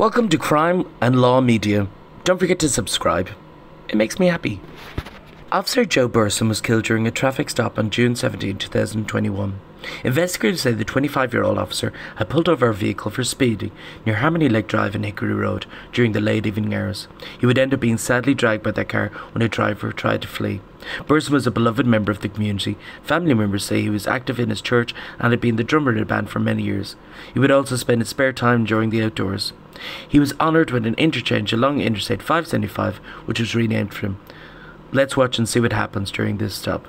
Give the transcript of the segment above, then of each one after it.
Welcome to Crime and Law Media. Don't forget to subscribe. It makes me happy. Officer Joe Burson was killed during a traffic stop on June 17, 2021. Investigators say the 25 year old officer had pulled over a vehicle for speeding near Harmony Lake Drive and Hickory Road during the late evening hours. He would end up being sadly dragged by that car when a driver tried to flee. Burson was a beloved member of the community. Family members say he was active in his church and had been the drummer in a band for many years. He would also spend his spare time during the outdoors. He was honoured with an interchange along Interstate 575, which was renamed for him. Let's watch and see what happens during this stop.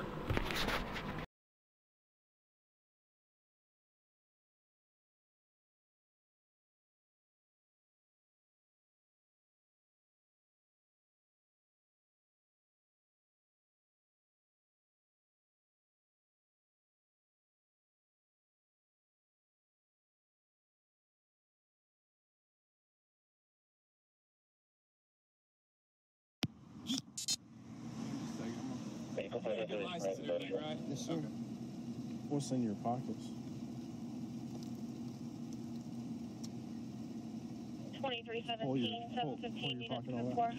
Yes, sir. What's in your pockets? Twenty-three Pull your- seventeen, pull- seven pull fifteen, your unit pocket all two up. four.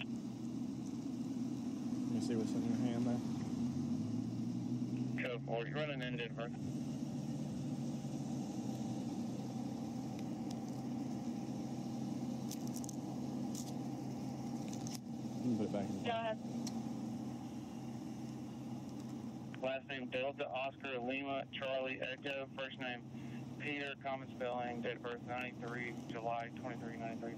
Let me see what's in your hand there. Code 4, you're running in Denver. You can put it back in Go your ahead. Last name Delta Oscar Lima Charlie Echo. First name Peter, common spelling, date of birth 93, July 23, 93.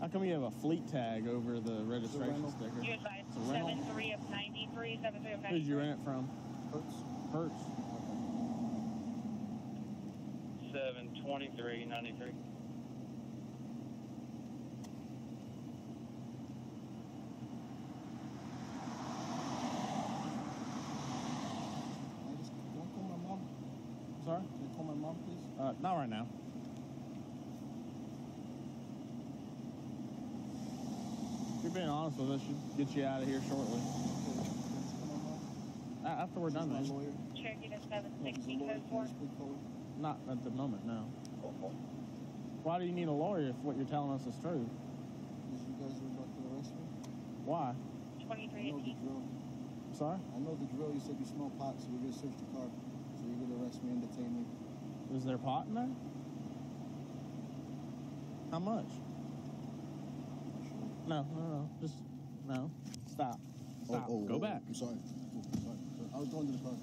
How come you have a fleet tag over the registration sticker? You advise It's a rental. seven three of ninety-three, seven three of Who'd you rent it from? Hertz. Hertz. 7 23 93. Can I call my mom? Sorry? Can I call my mom, please? Uh, not right now. If you're being honest with us, should get you out of here shortly. After we're done this. to? Not at the moment, no. Why do you need a lawyer if what you're telling us is true? You guys about to arrest me. Why? Twenty-three I know the eighteen. Sorry? I know the drill. You said you smell pot, so we're gonna search the car. So you're gonna arrest me and detain me. Is there pot in there? How much? No, no, no. Just no. Stop. Stop. Oh, oh, Go oh, back. I'm sorry. Oh, I'm sorry. I was going to the car.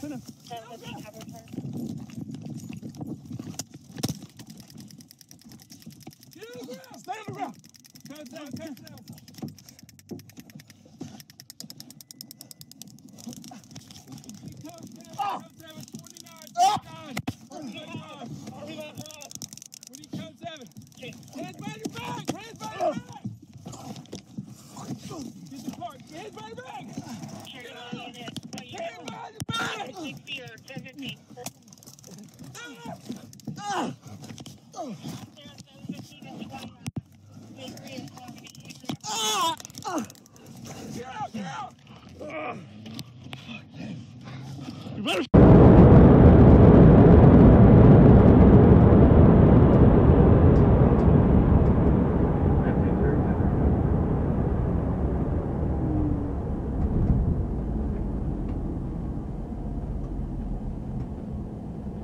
Seven fifteen, have return. Stand around. Cut down, cut down. Hands by your back! Hands by your back! Get the part! Hands by your back! You!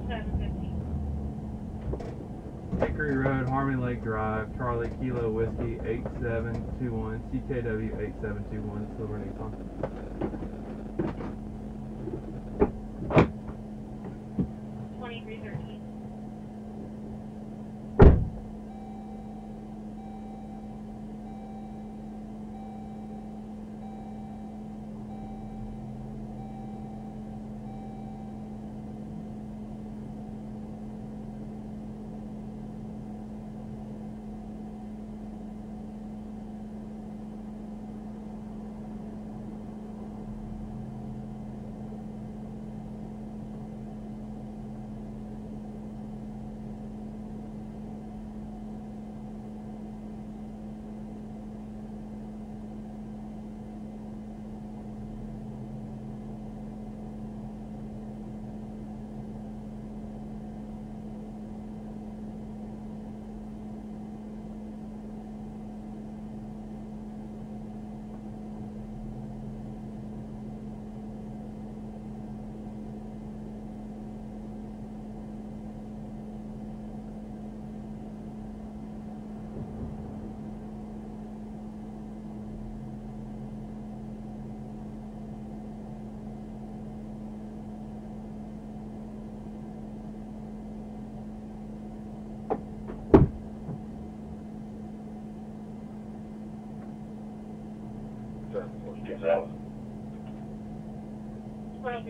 Seven fifteen. Hickory Road, Harmony Drive, Charlie Kilo Whiskey 8721, CKW 8721, Silver Nissan. Sure. Yes, that was. Well,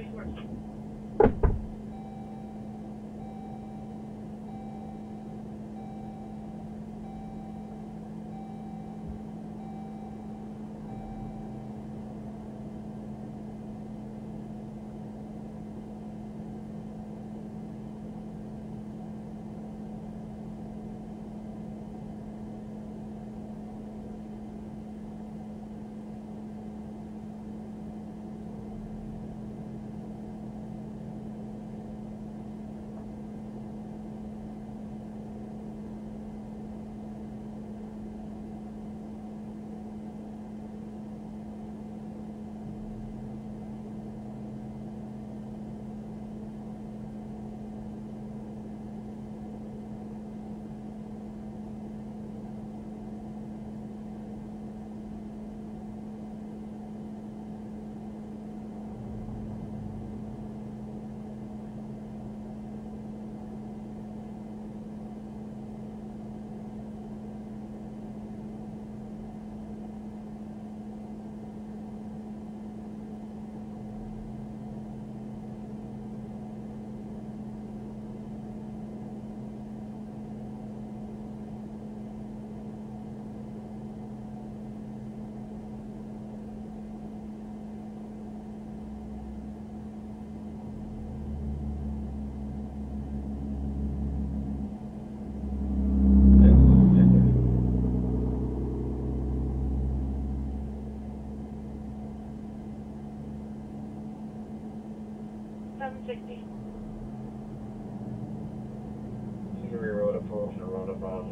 Road approach and road above.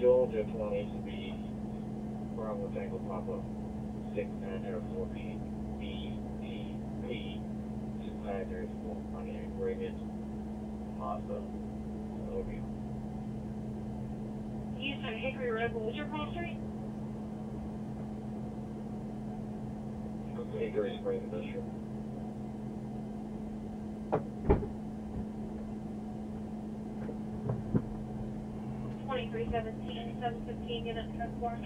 Georgia 20 speed. Bravo Tango Papa. 6914 BTP. Supervisors on the agreement. Mazda. Over you. You said Hickory Road, what was your call street? Hickory Spring Industrial. Twenty-three seventeen, seven fifteen, unit code four.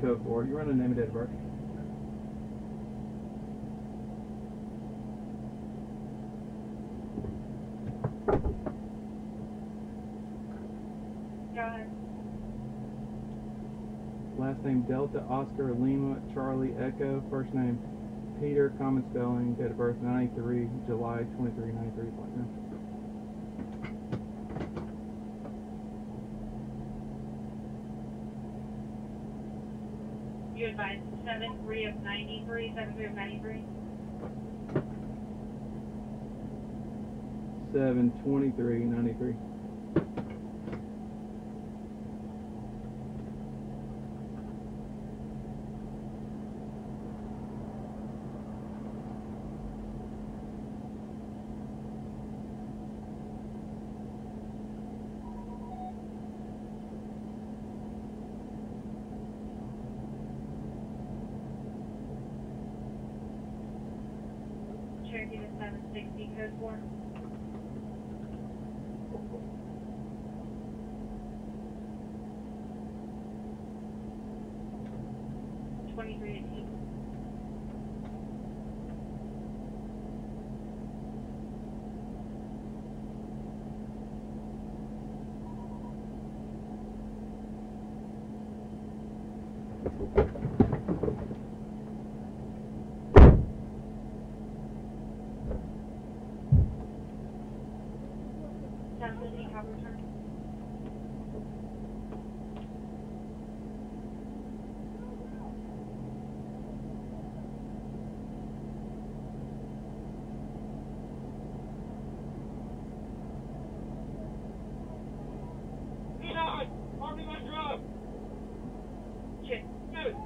Code 4. You run the name and date of birth. Last name Delta Oscar Lima Charlie Echo. First name Peter, common spelling, date of birth 93, July 23, 93. Platinum. You seven three of ninety-three, seven three of ninety-three. 723, 93. Cherokee to sixty, code four. Twenty-three eighteen. Seven fifty, copper return. Get out! Parking my truck! Check. Good.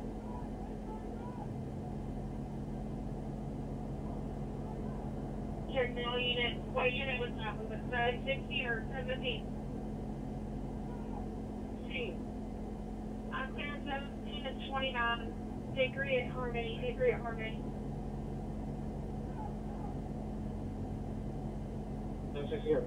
Your now unit, what unit was that? Was it seven sixty or seventeen? See. I'm clear seventeen and twenty-nine, Hickory at Harmony, Hickory at Harmony. That's just here.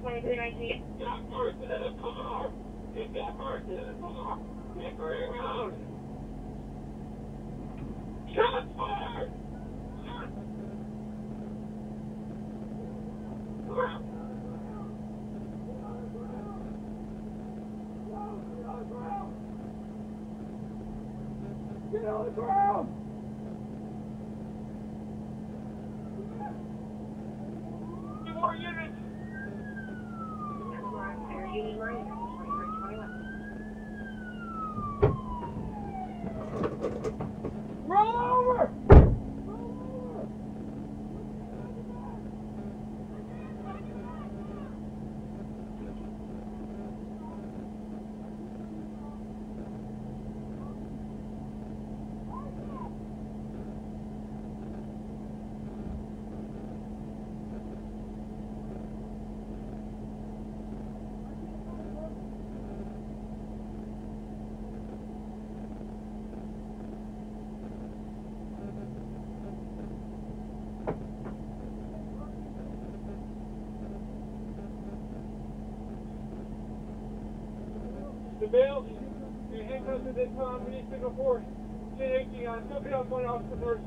Twenty-three nineteen. Got person in the car. Person in the car. Get around! Shots fired! Get on the ground! Get more units! Bail, the handcuffs at this time, we need signal force. 1018 on, somebody else, one officer first.